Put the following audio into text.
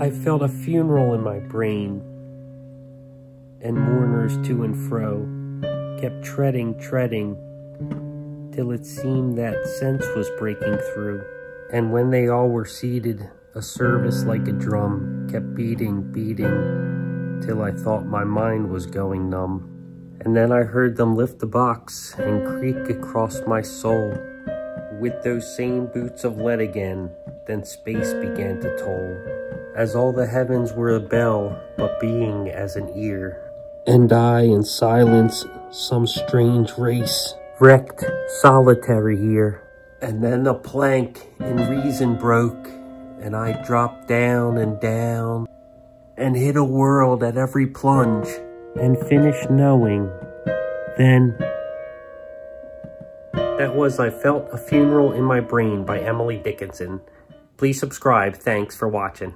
I felt a funeral in my brain, and mourners to and fro kept treading, treading, till it seemed that sense was breaking through. And when they all were seated, a service like a drum kept beating, beating, till I thought my mind was going numb. And then I heard them lift the box and creak across my soul. With those same boots of lead again, then space began to toll, as all the heavens were a bell, but being as an ear. And I, in silence, some strange race, wrecked, solitary here. And then the plank in reason broke, and I dropped down and down, and hit a world at every plunge, and finished knowing, then... That was I Felt a Funeral in My Brain by Emily Dickinson. Please subscribe. Thanks for watching.